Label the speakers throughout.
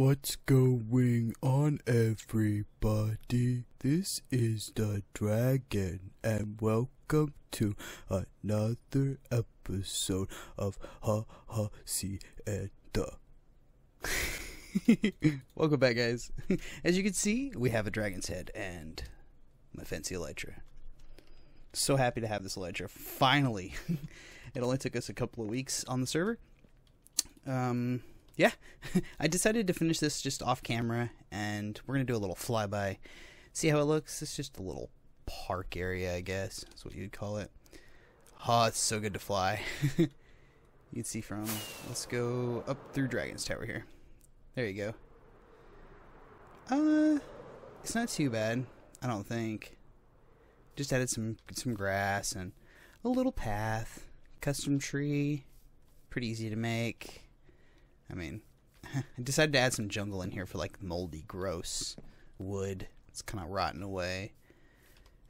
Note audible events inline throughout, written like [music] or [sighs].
Speaker 1: What's going on, everybody? This is the Dragon, and welcome to another episode of Ha Ha Si and the. [laughs] welcome back, guys. [laughs] As you can see, we have a dragon's head and my fancy elytra. So happy to have this elytra. Finally, [laughs] it only took us a couple of weeks on the server. Um, yeah, [laughs] I decided to finish this just off camera, and we're gonna do a little flyby, see how it looks. It's just a little park area, I guess. That's what you'd call it. Oh, it's so good to fly. [laughs] you can see from. Let's go up through Dragon's Tower here. There you go. Uh, it's not too bad. I don't think. Just added some some grass and a little path, custom tree, pretty easy to make. I mean, [laughs] I decided to add some jungle in here for like moldy, gross wood. It's kind of rotten away.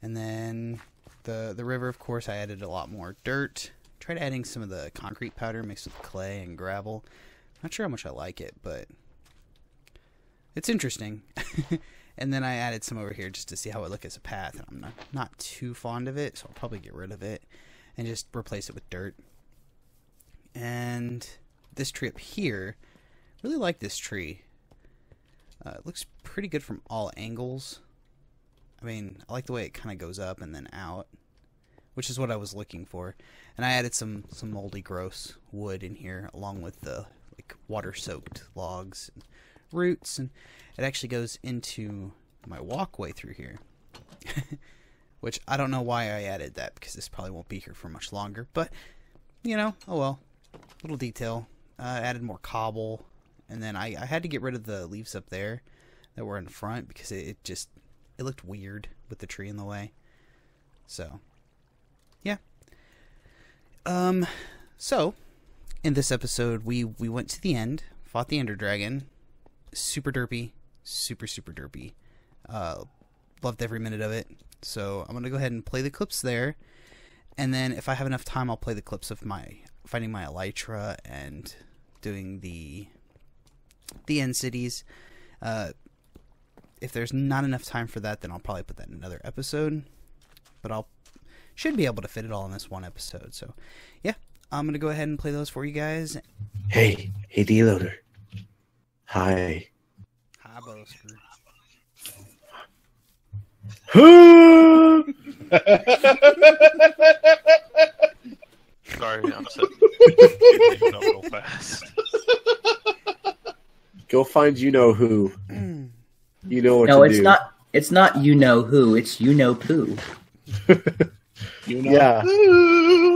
Speaker 1: And then the the river, of course, I added a lot more dirt. Tried adding some of the concrete powder mixed with clay and gravel. Not sure how much I like it, but it's interesting. [laughs] and then I added some over here just to see how it look as a path. And I'm not not too fond of it, so I'll probably get rid of it and just replace it with dirt. And this tree up here, really like this tree. Uh, it looks pretty good from all angles. I mean, I like the way it kind of goes up and then out, which is what I was looking for. And I added some some moldy, gross wood in here, along with the like water-soaked logs and roots, and it actually goes into my walkway through here. [laughs] which I don't know why I added that because this probably won't be here for much longer. But you know, oh well, little detail. Uh, added more cobble, and then I, I had to get rid of the leaves up there that were in front because it, it just it looked weird with the tree in the way. So, yeah. Um, so in this episode, we we went to the end, fought the Ender Dragon, super derpy, super super derpy. Uh, loved every minute of it. So I'm gonna go ahead and play the clips there, and then if I have enough time, I'll play the clips of my finding my elytra and doing the the end cities. Uh, if there's not enough time for that, then I'll probably put that in another episode. But I'll should be able to fit it all in this one episode. So, yeah, I'm gonna go ahead and play those for you guys.
Speaker 2: Hey, hey, dloner. Hi.
Speaker 1: Hi, Bosker. [laughs] [laughs]
Speaker 3: Sorry, [laughs] I'm so getting up real fast.
Speaker 2: Go find you know who. You know what
Speaker 4: No,
Speaker 2: to
Speaker 4: it's
Speaker 2: do.
Speaker 4: not. It's not you know who. It's you know poo. [laughs]
Speaker 2: You know. Yeah.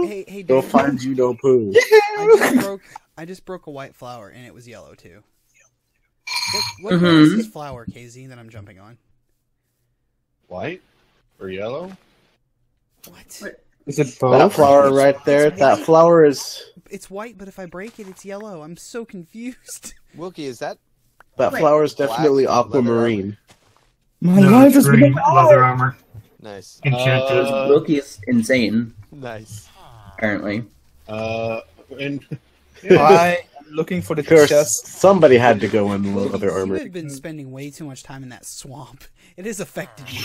Speaker 1: Hey, hey,
Speaker 2: Go
Speaker 1: dude,
Speaker 2: find you know poo.
Speaker 1: I just broke. I just broke a white flower and it was yellow too. What, what
Speaker 4: Mhm.
Speaker 1: color is this flower, KZ, that I'm jumping on?
Speaker 3: White or yellow?
Speaker 1: What?
Speaker 5: Is it
Speaker 2: That
Speaker 5: both?
Speaker 2: flower right there. That flower is.
Speaker 1: It's white, but if I break it, it's yellow. I'm so confused. [laughs]
Speaker 6: Wilkie, is that
Speaker 2: That
Speaker 4: Wait.
Speaker 2: flower is definitely
Speaker 6: Black
Speaker 2: aquamarine.
Speaker 5: My
Speaker 7: No,
Speaker 5: life is
Speaker 7: green
Speaker 5: gonna-
Speaker 7: leather armor.
Speaker 6: nice?
Speaker 7: Enchanted.
Speaker 3: Uh,
Speaker 4: Wilkie is insane. [laughs]
Speaker 6: Nice.
Speaker 4: Apparently,
Speaker 3: Uh, and [laughs]
Speaker 5: I am looking for the
Speaker 2: Of course,
Speaker 5: chest.
Speaker 2: somebody had to go in
Speaker 1: Wilkie,
Speaker 2: leather
Speaker 1: You
Speaker 2: armor.
Speaker 1: have been spending way too much time in that swamp. [laughs] It has affected you.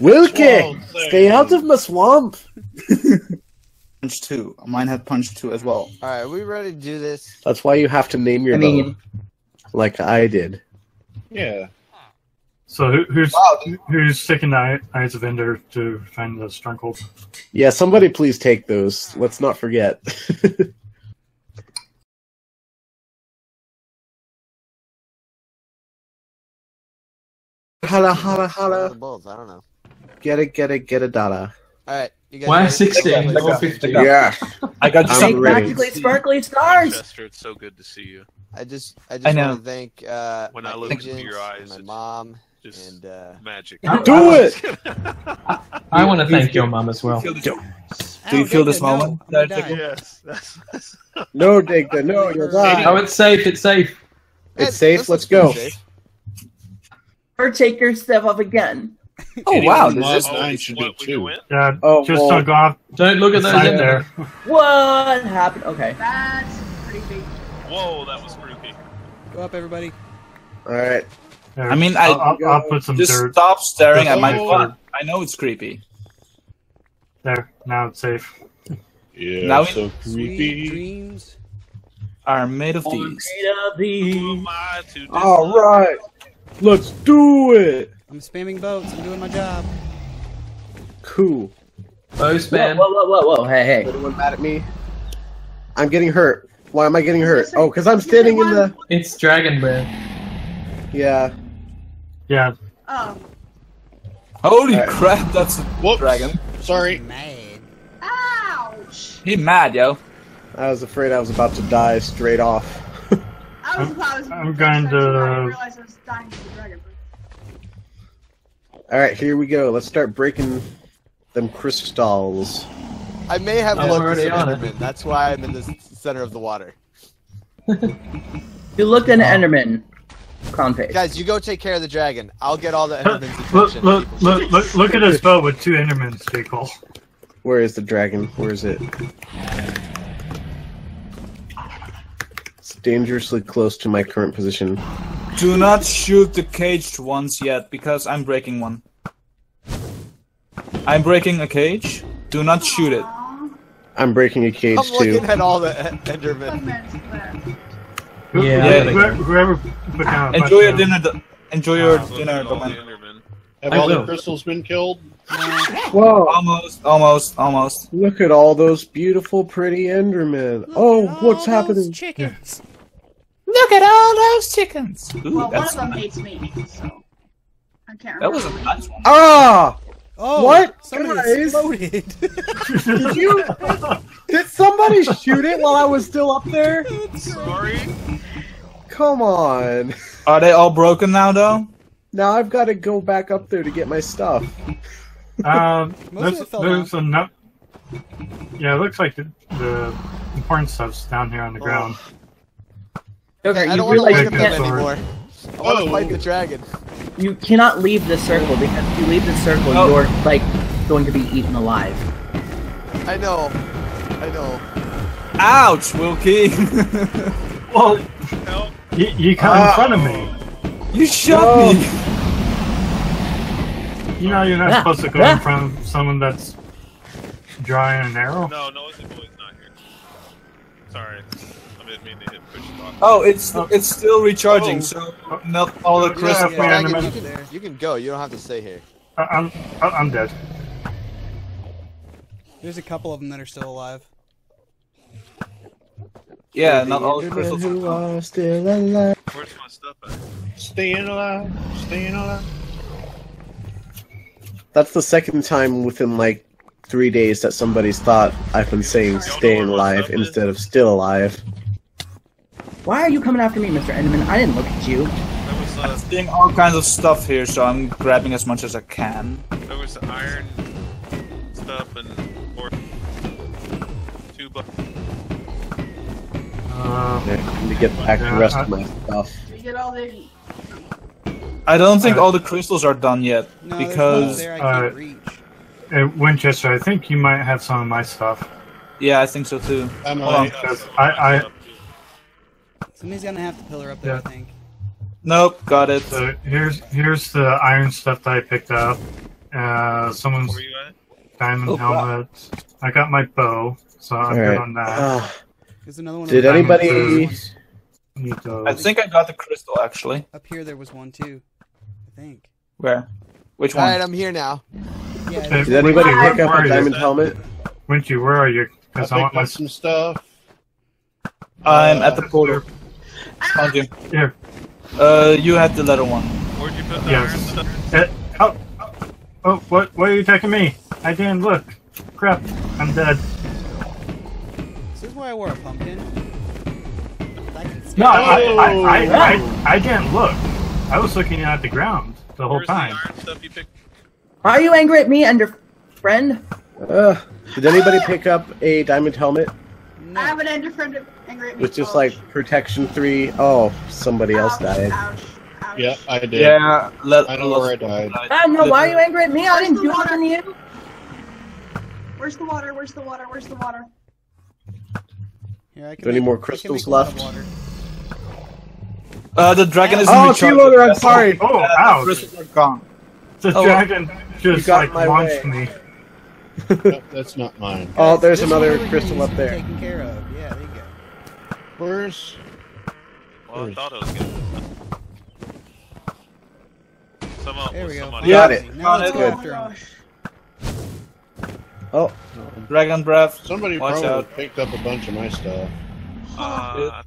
Speaker 2: Wilkie,
Speaker 3: Whoa,
Speaker 2: stay out of my swamp. [laughs]
Speaker 5: Punch two. Mine had punch two as well.
Speaker 6: All right, are we ready to do this?
Speaker 2: That's why you have to name your
Speaker 4: I mean,
Speaker 2: bow, like I did.
Speaker 3: yeah,
Speaker 7: So who, who's
Speaker 5: Wow.
Speaker 7: who's taking the Eyes of Ender to find the stronghold?
Speaker 2: Yeah, somebody please take those. Let's not forget. [laughs] Holla, holla,
Speaker 6: One
Speaker 2: holla.
Speaker 6: the Both. I don't know.
Speaker 2: Get it, get it, get it, dollar.
Speaker 6: All right, you guys.
Speaker 8: Why
Speaker 6: ready?
Speaker 8: 16
Speaker 5: I got-
Speaker 8: 50?
Speaker 5: I got-
Speaker 2: Yeah.
Speaker 5: I got you
Speaker 2: I'm
Speaker 4: make
Speaker 5: some.
Speaker 2: ready.
Speaker 4: practically sparkly stars.
Speaker 3: Chester, it's so good to see you.
Speaker 6: I just, I just
Speaker 5: I know.
Speaker 6: want to thank uh,
Speaker 3: When
Speaker 6: my
Speaker 3: I look into your eyes,
Speaker 6: my mom,
Speaker 3: Just
Speaker 6: and uh,
Speaker 3: magic. [laughs]
Speaker 2: Do
Speaker 8: I, [laughs]
Speaker 2: it!
Speaker 8: I want to thank your mom as well.
Speaker 5: Feel the-
Speaker 1: Ow,
Speaker 5: Do you feel the
Speaker 1: David,
Speaker 5: small
Speaker 1: no,
Speaker 5: one?
Speaker 1: I'm gonna
Speaker 5: That I
Speaker 1: die.
Speaker 5: took?
Speaker 3: yes, that's, that's
Speaker 2: No, Digga, no, you're
Speaker 8: Oh,
Speaker 2: right.
Speaker 8: it's safe. It's safe.
Speaker 2: It's safe, let's go.
Speaker 6: safe.
Speaker 4: Or take your step up again.
Speaker 5: Oh wow!
Speaker 3: Anyone
Speaker 5: This is
Speaker 3: mod nine should be two.
Speaker 7: Yeah,
Speaker 2: Oh,
Speaker 7: just
Speaker 2: well-
Speaker 7: don't off
Speaker 8: Don't look at that
Speaker 7: side
Speaker 8: in
Speaker 7: there.
Speaker 8: there. [laughs]
Speaker 4: What happened? Okay.
Speaker 9: That's creepy.
Speaker 3: Whoa, that was creepy.
Speaker 1: Go up, everybody.
Speaker 2: All right.
Speaker 7: There.
Speaker 5: I mean, I
Speaker 7: I'll, I'll, I'll put some
Speaker 5: just
Speaker 7: dirt
Speaker 5: stop staring at my
Speaker 3: Oh.
Speaker 5: butt. I know it's creepy.
Speaker 7: there. Now it's safe.
Speaker 3: Yeah,
Speaker 5: Now we-
Speaker 3: so creepy.
Speaker 1: dreams.
Speaker 5: Are made of these.
Speaker 3: Who am I to
Speaker 2: All
Speaker 3: dislike?
Speaker 2: right. Let's do it.
Speaker 1: I'm spamming boats. I'm doing my job.
Speaker 2: Cool.
Speaker 8: Bow
Speaker 4: Whoa,
Speaker 8: spam.
Speaker 4: whoa, whoa, whoa, whoa! Hey, hey!
Speaker 2: Anyone mad at me? I'm getting hurt. Why am I getting hurt? Oh, because I'm standing in the.
Speaker 8: It's dragon breath.
Speaker 2: Yeah.
Speaker 7: Yeah.
Speaker 9: Oh.
Speaker 5: Holy
Speaker 2: Alright.
Speaker 5: crap, that's a
Speaker 3: Whoops.
Speaker 5: dragon.
Speaker 3: Sorry.
Speaker 1: Mad.
Speaker 9: Ouch!
Speaker 5: He mad, yo.
Speaker 2: I was afraid I was about to die straight off.
Speaker 9: I was, I was
Speaker 7: I'm going
Speaker 9: I
Speaker 7: to-
Speaker 9: didn't realize I was dying to the dragon.
Speaker 2: All right, here we go. Let's start breaking them crystals.
Speaker 6: I may have
Speaker 8: I'm
Speaker 6: looked
Speaker 8: already
Speaker 6: at
Speaker 8: on it.
Speaker 6: Enderman. That's why I'm in the center of the water.
Speaker 4: You looked at an oh. Enderman. Clown face.
Speaker 6: Guys, you go take care of the dragon. I'll get all the
Speaker 7: Look,
Speaker 6: Enderman's
Speaker 7: look,
Speaker 6: attention.
Speaker 7: look, look, look, look at his boat with two Endermans, J. Cole.
Speaker 2: Where is the dragon? Where is it? It's dangerously close to my current position.
Speaker 5: Do not shoot the caged ones yet, because I'm breaking one. I'm breaking a cage. Do not shoot it.
Speaker 2: I'm breaking a cage
Speaker 6: I'm
Speaker 2: too.
Speaker 6: looking at all the [laughs] Endermen.
Speaker 9: minute's left.
Speaker 7: Who-
Speaker 8: Yeah,
Speaker 7: who-
Speaker 8: I gotta
Speaker 7: whoever, whoever put down
Speaker 5: Enjoy your dinner. Enjoy your
Speaker 7: Uh,
Speaker 5: dinner,
Speaker 3: at
Speaker 5: Domen.
Speaker 3: Have
Speaker 8: I
Speaker 3: all the crystals been killed?
Speaker 2: Whoa!
Speaker 5: Almost, almost, almost.
Speaker 2: Look at all those beautiful, pretty Endermen. Oh, what's happening?
Speaker 1: Chickens.
Speaker 5: Look at all those chickens. Ooh,
Speaker 9: Well, one
Speaker 5: that's,
Speaker 9: of them hates me, so I can't.
Speaker 5: that was a
Speaker 9: remember.
Speaker 5: nice one.
Speaker 2: Ah!
Speaker 1: Oh,
Speaker 2: What?
Speaker 1: Somebody
Speaker 2: Guys?
Speaker 1: exploded.
Speaker 2: Did [laughs] [laughs] you? Did somebody shoot it while I was still up there?
Speaker 3: Sorry.
Speaker 2: Come on.
Speaker 5: Are they all broken now, though?
Speaker 2: Now I've got to go back up there to get my stuff.
Speaker 7: Um, [laughs] there's,
Speaker 1: it fell
Speaker 7: there's enough. Yeah, it looks like the, the important stuff's down here on the ground.
Speaker 4: Okay,
Speaker 6: I don't want to
Speaker 4: realize
Speaker 6: look
Speaker 4: you
Speaker 6: at them
Speaker 7: Big
Speaker 4: can't,
Speaker 6: anymore. I want to
Speaker 3: Oh.
Speaker 6: fight the dragon.
Speaker 4: you cannot leave this circle because if you leave this circle,
Speaker 5: Oh.
Speaker 4: you're like going to be eaten alive.
Speaker 6: I know. I know.
Speaker 5: Ouch, Wilkie. [laughs]
Speaker 7: Well,
Speaker 3: Help.
Speaker 7: you, you come in front of me.
Speaker 5: you shot
Speaker 2: Oh.
Speaker 5: me.
Speaker 7: You know you're not supposed to go in front of someone that's dry and narrow.
Speaker 3: No, no, the boy's not here. Sorry. I didn't mean to hit push talk.
Speaker 5: Oh, it's oh. it's still recharging,
Speaker 3: Oh.
Speaker 5: so not all the crystals.
Speaker 7: yeah.
Speaker 6: Dragon,
Speaker 7: Enderman.
Speaker 6: you can, you can go. You don't have to stay here.
Speaker 7: I, I'm I- I'm dead.
Speaker 1: There's a couple of them that are still alive.
Speaker 5: Yeah, not all the
Speaker 2: Endermen
Speaker 5: crystals.
Speaker 2: who are still alive.
Speaker 3: Where's my stuff at? Staying alive. Staying alive.
Speaker 2: That's the second time within like three days that somebody's thought I've been saying staying alive instead of still alive.
Speaker 4: Why are you coming after me, Mr. Enderman? I didn't look at you.
Speaker 3: There was
Speaker 5: I'm
Speaker 3: uh,
Speaker 5: seeing all kinds of stuff here, so I'm grabbing as much as I can.
Speaker 3: there was the iron stuff and or two bu-
Speaker 7: Uh,
Speaker 2: I need to get back the rest of my stuff.
Speaker 9: We get all the.
Speaker 5: I don't think
Speaker 7: Uh,
Speaker 5: all the crystals are done yet
Speaker 1: No,
Speaker 5: because
Speaker 1: there I can't
Speaker 7: uh,
Speaker 1: reach.
Speaker 7: at Winchester, I think you might have some of my stuff.
Speaker 5: yeah, I think so too.
Speaker 3: I'm
Speaker 5: Hold on,
Speaker 7: I- I-
Speaker 1: Somebody's gonna have to pillar up there,
Speaker 7: Yeah.
Speaker 1: I think.
Speaker 5: Nope, got it.
Speaker 7: So here's here's the iron stuff that I picked up. Uh, someone's
Speaker 3: where you at?
Speaker 7: diamond
Speaker 5: Oh, wow.
Speaker 7: helmet. I got my bow, so I'm good
Speaker 2: Alright.
Speaker 7: on that.
Speaker 2: Ah,
Speaker 1: There's another one.
Speaker 2: Did anybody-
Speaker 1: There's
Speaker 7: Need those.
Speaker 5: I think I got the crystal actually.
Speaker 1: Up here, there was one too. I think.
Speaker 5: Where? Which
Speaker 6: All
Speaker 5: one?
Speaker 6: All right, I'm here now.
Speaker 1: Yeah.
Speaker 2: Did anybody
Speaker 7: Where-
Speaker 2: pick up
Speaker 7: where
Speaker 2: a diamond
Speaker 7: it?
Speaker 2: helmet?
Speaker 7: Winchie, where are you?
Speaker 3: I
Speaker 7: Because I, want
Speaker 3: picked
Speaker 7: my
Speaker 3: some stuff.
Speaker 5: I'm at
Speaker 3: Uh,
Speaker 5: the portal. Found you.
Speaker 7: here.
Speaker 5: Uh, you had the letter one.
Speaker 3: Where'd you put the
Speaker 7: Yes.
Speaker 3: iron stuff?
Speaker 7: Eh, oh, oh, oh, what? Why are you attacking me? I didn't look. Crap, I'm dead.
Speaker 1: This is why I wore a pumpkin. I can see
Speaker 7: No, I,
Speaker 3: Oh.
Speaker 7: I, I, I, I didn't look. I was looking at the ground the whole
Speaker 3: Where's
Speaker 7: time.
Speaker 3: the iron stuff you picked?
Speaker 4: Why are you angry at me, and your friend?
Speaker 2: Uh, did anybody pick up a diamond helmet
Speaker 1: No.
Speaker 9: I have an ender friend angry at me.
Speaker 2: with just like protection three? Oh, somebody else died.
Speaker 9: Ouch. Ouch.
Speaker 3: Yeah, I did.
Speaker 5: Yeah, let.
Speaker 3: I know where I died.
Speaker 4: Ah, no, why are you angry at me? I didn't do nothing to you.
Speaker 9: Where's the water? Where's the water? Where's the water?
Speaker 1: Yeah, I can
Speaker 2: there any more crystals
Speaker 1: make one
Speaker 2: left?
Speaker 1: Water.
Speaker 5: Uh, the dragon isn't
Speaker 2: Oh,
Speaker 5: recharged.
Speaker 2: Kilo, I'm sorry.
Speaker 7: Oh,
Speaker 5: all. Uh, the
Speaker 7: ouch.
Speaker 5: crystals are gone.
Speaker 7: The
Speaker 5: Oh,
Speaker 7: dragon just
Speaker 2: got
Speaker 7: like launched
Speaker 2: way.
Speaker 7: me. [laughs]
Speaker 10: No, that's not mine.
Speaker 2: Oh, there's
Speaker 1: This
Speaker 2: another crystal up there.
Speaker 1: Taken care of. Yeah, there you go.
Speaker 10: Where's
Speaker 3: Well, I thought it was good. Somehow,
Speaker 1: There we go.
Speaker 3: somebody
Speaker 2: Got it.
Speaker 1: Now
Speaker 5: Got
Speaker 1: let's
Speaker 5: it.
Speaker 1: go
Speaker 9: Oh my
Speaker 1: after him.
Speaker 9: gosh.
Speaker 2: Oh,
Speaker 5: Dragon breath.
Speaker 10: somebody
Speaker 5: Watch
Speaker 10: probably
Speaker 5: out.
Speaker 10: picked up a bunch of my stuff.
Speaker 3: Uh,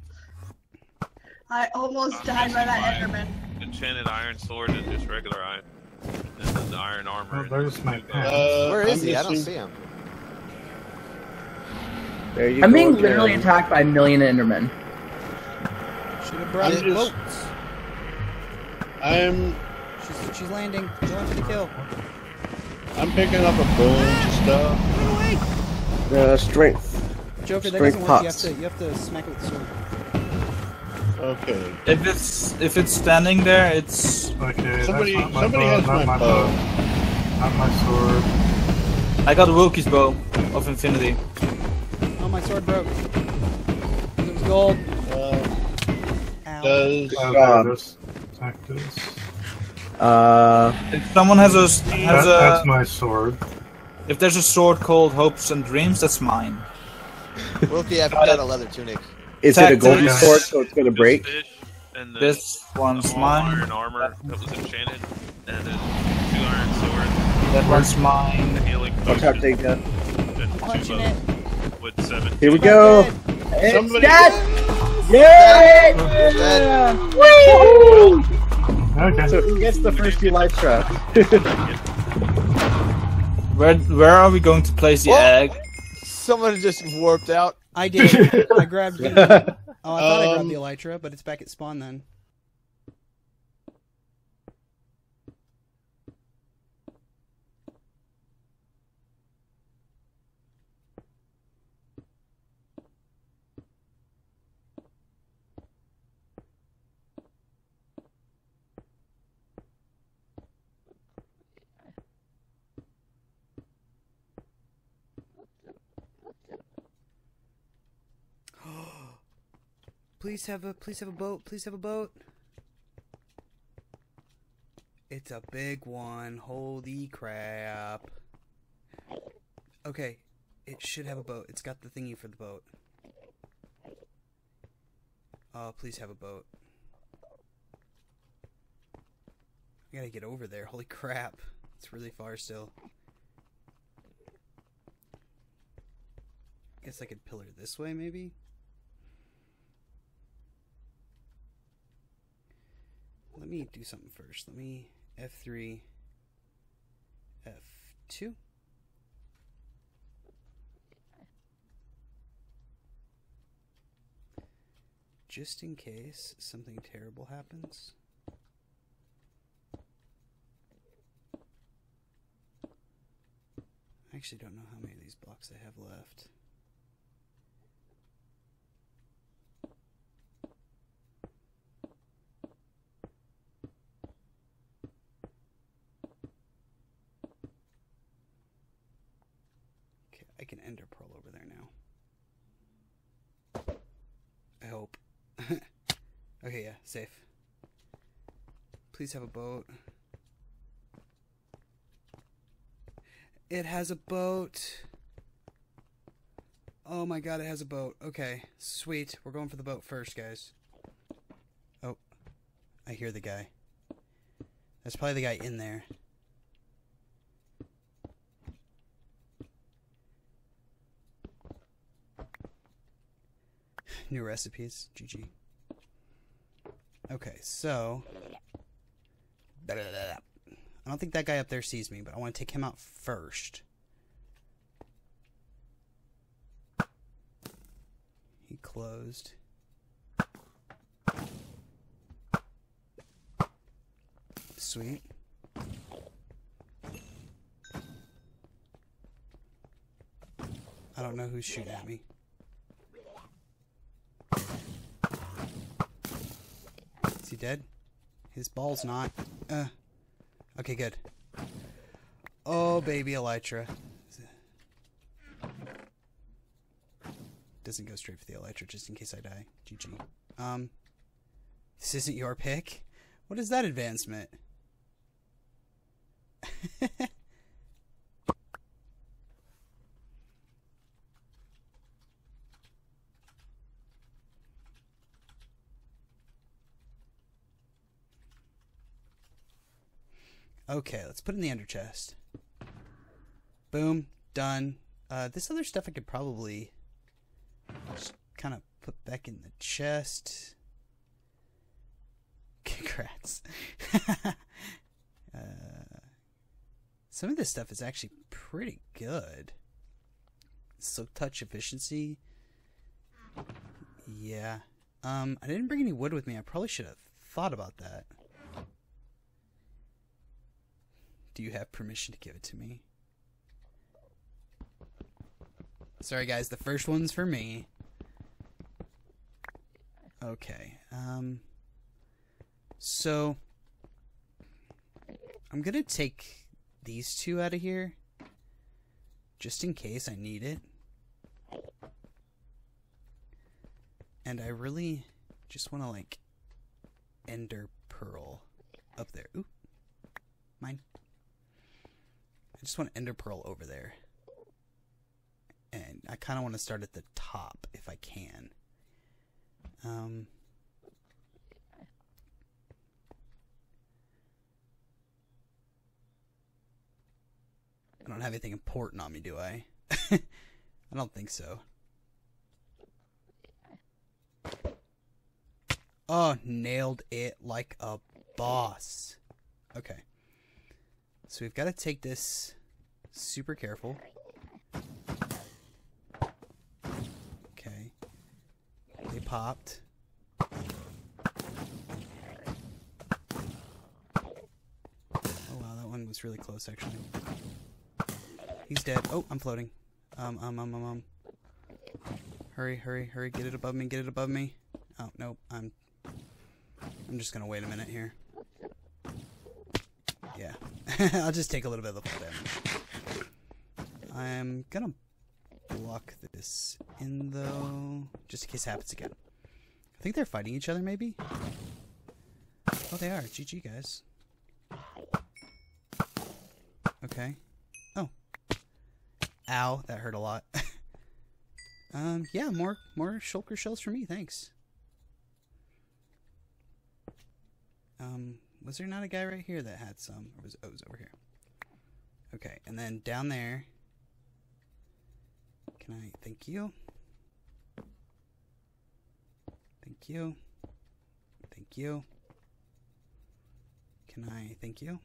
Speaker 9: I almost died by that Enderman.
Speaker 3: enchanted iron sword and just regular iron. And then the iron armor.
Speaker 7: Oh, there's my
Speaker 3: two
Speaker 10: Uh,
Speaker 6: Where is
Speaker 10: I'm
Speaker 6: he? I don't see him.
Speaker 2: there you
Speaker 4: I'm
Speaker 2: go.
Speaker 4: being
Speaker 2: again.
Speaker 4: literally attacked by a million Endermen.
Speaker 1: Should have brought
Speaker 10: I'm just-
Speaker 1: boats.
Speaker 10: I'm
Speaker 1: She's, she's landing. She's going for the kill.
Speaker 10: I'm picking up a bunch of stuff.
Speaker 2: Uh, strength.
Speaker 1: Joker, that
Speaker 2: Strength
Speaker 1: doesn't work. You have
Speaker 2: pots.
Speaker 1: to you have to smack it with the sword.
Speaker 10: Okay.
Speaker 5: If it's if it's standing there, it's
Speaker 7: Okay,
Speaker 10: Somebody-
Speaker 7: that's not my
Speaker 10: somebody
Speaker 7: bow,
Speaker 10: has
Speaker 7: not
Speaker 10: my
Speaker 7: my
Speaker 10: bow.
Speaker 7: Not my sword.
Speaker 5: I got Wilkie's bow of infinity.
Speaker 1: Oh, my sword broke. It was gold.
Speaker 10: Uh,
Speaker 1: Ow.
Speaker 10: does
Speaker 7: Oh,
Speaker 2: God.
Speaker 7: there it is. Attack this.
Speaker 2: Uh,
Speaker 5: If someone has a has
Speaker 7: That, that's my sword.
Speaker 5: if there's a sword called Hopes and Dreams, that's mine.
Speaker 6: Wilkie, I've
Speaker 5: Got
Speaker 6: got a leather tunic.
Speaker 2: Is it a golden sword so it's gonna break?
Speaker 3: fish and the
Speaker 5: This one's
Speaker 3: small
Speaker 5: mine.
Speaker 3: iron armor that was enchanted, and then two iron swords,
Speaker 5: That one's mine.
Speaker 3: a healing
Speaker 2: I'll try to take that.
Speaker 1: Punching it.
Speaker 3: with seven.
Speaker 2: Here we go.
Speaker 1: dead.
Speaker 10: somebody?
Speaker 2: Yay!
Speaker 6: Dead.
Speaker 7: Okay.
Speaker 2: So who gets the first elytra?
Speaker 5: Where where are we going to place the
Speaker 6: Whoa.
Speaker 5: egg?
Speaker 6: Someone just warped out.
Speaker 1: I did. I grabbed [laughs] the. Oh, I thought I grabbed
Speaker 10: Um,
Speaker 1: the elytra, but it's back at spawn then. Please have a please have a boat. Please have a boat. It's a big one. Holy crap. Okay. It should have a boat. It's got the thingy for the boat. Oh, please have a boat. I gotta get over there. Holy crap. It's really far still. Guess I could pillar this way, maybe? Let me do something first. Let me F3, F2. Just in case something terrible happens. I actually don't know how many of these blocks I have left. Okay, I can ender pearl over there now. I hope. [laughs] okay, yeah, safe. Please have a boat. It has a boat. Oh my god, it has a boat. Okay, sweet. We're going for the boat first, guys. Oh, I hear the guy. That's probably the guy in there. New recipes. GG. Okay, so. I don't think that guy up there sees me, but I want to take him out first. He closed. Sweet. I don't know who's shooting at me. Is he dead? His ball's not. Uh. Okay, good. Oh, baby Elytra. doesn't go straight for the electric, just in case I die. GG. Um, this isn't your pick? What is that advancement? [laughs] Okay, let's put in the ender chest. Boom, done. Uh, this other stuff I could probably just kind of put back in the chest. [laughs] Congrats. [laughs] uh, some of this stuff is actually pretty good. Silk touch efficiency. Yeah. Um, I didn't bring any wood with me. I probably should have thought about that. Do you have permission to give it to me? Sorry guys, the first one's for me. Okay. Um so I'm going to take these two out of here just in case I need it. And I really just want to like ender pearl up there. Ooh. Mine. I just want ender pearl over there. And I kind of want to start at the top if I can. Um I don't have anything important on me, do I? [laughs] I don't think so. Oh, nailed it like a boss. Okay. So we've got to take this super careful. Okay. They popped. Oh wow, that one was really close actually. He's dead. Oh, I'm floating. Um, um, um, um, um. Hurry, hurry, hurry. Get it above me, get it above me. Oh, nope. I'm... I'm just gonna wait a minute here. [laughs] I'll just take a little bit of the fall damage. I'm gonna block this in, though, just in case it happens again. I think they're fighting each other, maybe? Oh, they are. GG, guys. Okay. Oh. Ow, that hurt a lot. [laughs] um, yeah, more more shulker shells for me, thanks. Um, was there not a guy right here that had some? Or was oh, it was over here? Okay, and then down there. Can I thank you? Thank you. Thank you. Can I thank you?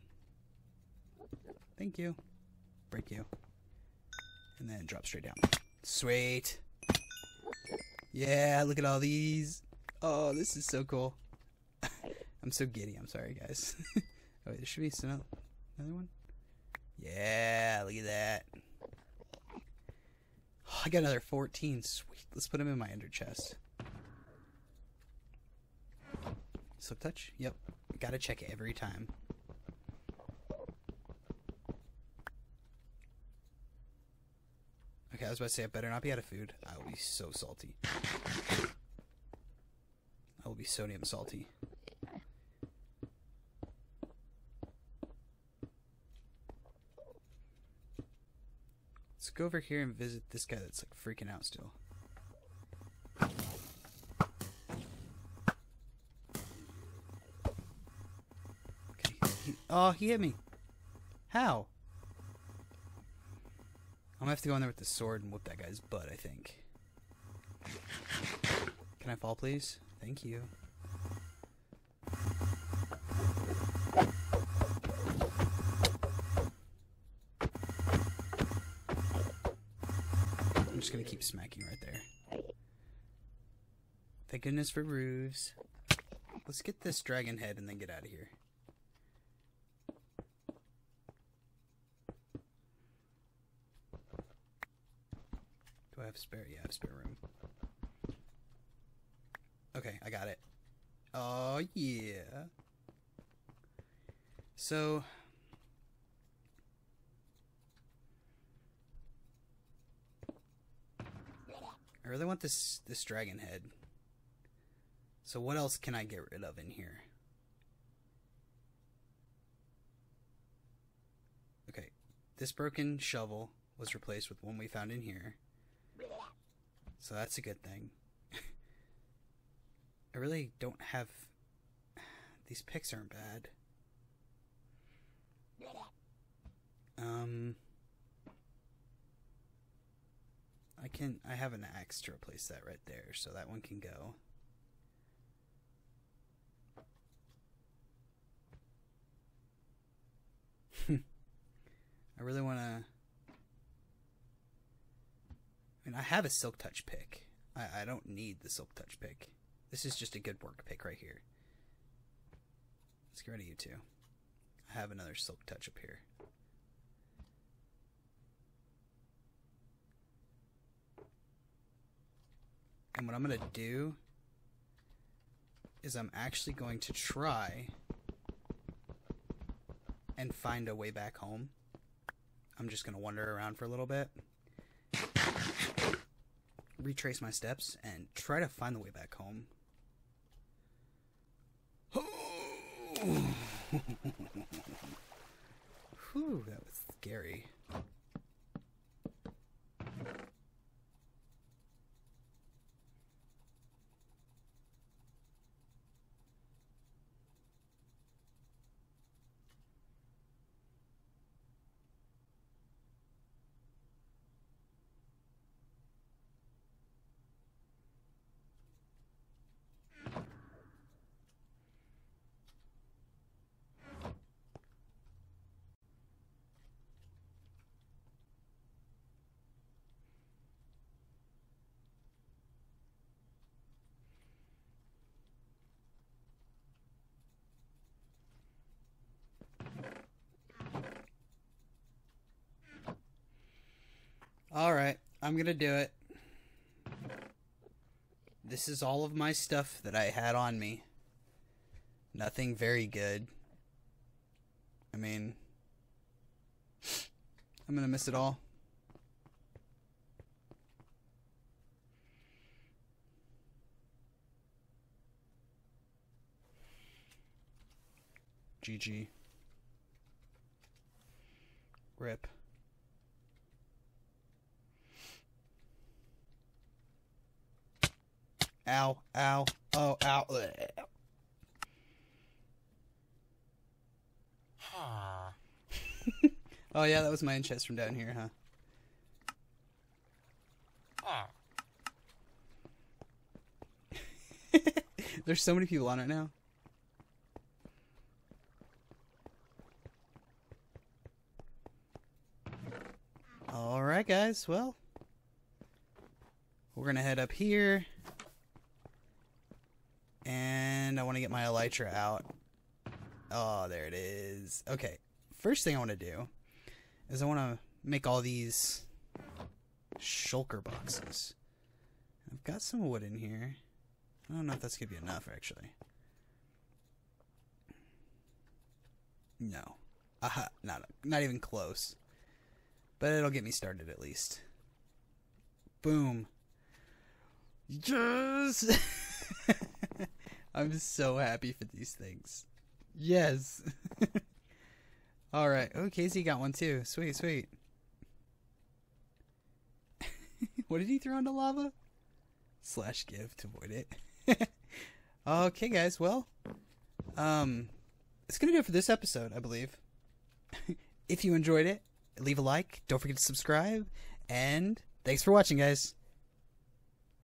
Speaker 1: Thank you. Break you. And then drop straight down. Sweet. Yeah, look at all these. Oh, this is so cool. I'm so giddy. I'm sorry, guys. [laughs] oh, wait, there should be some, another one. Yeah, look at that. Oh, [sighs] I got another 14. Sweet. Let's put them in my ender chest. Silk touch? Yep. Gotta check every time. Okay, I was about to say I better not be out of food. I will be so salty. I will be sodium salty. Go over here and visit this guy that's like freaking out still. Okay. He, oh, he hit me. How? I'm gonna have to go in there with the sword and whoop that guy's butt, I think. Can I fall, please? Thank you. Just gonna keep smacking right there. Thank goodness for roofs. Let's get this dragon head and then get out of here. Do I have spare? Yeah, I have spare room. Okay, I got it. Oh, yeah. So... I really want this this dragon head. So what else can I get rid of in here? Okay, this broken shovel was replaced with one we found in here. So that's a good thing. [laughs] I really don't have... [sighs] These picks aren't bad. Um... I can... I have an axe to replace that right there, so that one can go. [laughs] I really want to... I mean, I have a Silk Touch pick. I, I don't need the Silk Touch pick. This is just a good work pick right here. Let's get rid of you two. I have another Silk Touch up here. And what I'm going to do is I'm actually going to try and find a way back home. I'm just going to wander around for a little bit, retrace my steps, and try to find the way back home. [laughs] Whew, that was scary. Alright, I'm gonna do it. This is all of my stuff that I had on me. Nothing very good. I mean, I'm gonna miss it all. GG. Rip. Ow, ow, oh, ow. Oh yeah, that was my chest from down here, huh? [laughs] There's so many people on it now. Alright guys, well. We're gonna head up here. And I want to get my elytra out. Oh, there it is. Okay, first thing I want to do is I want to make all these shulker boxes. I've got some wood in here. I don't know if that's going to be enough, actually. No. Aha, not, not even close. But it'll get me started at least. Boom. Yes! [laughs] I'm so happy for these things. Yes. [laughs] All right. Oh, Casey got one too. Sweet, sweet. [laughs] what did he throw into lava? Slash give to avoid it. [laughs] okay, guys. Well, um, it's gonna do it for this episode, I believe. if you enjoyed it, leave a like. Don't forget to subscribe, and thanks for watching, guys.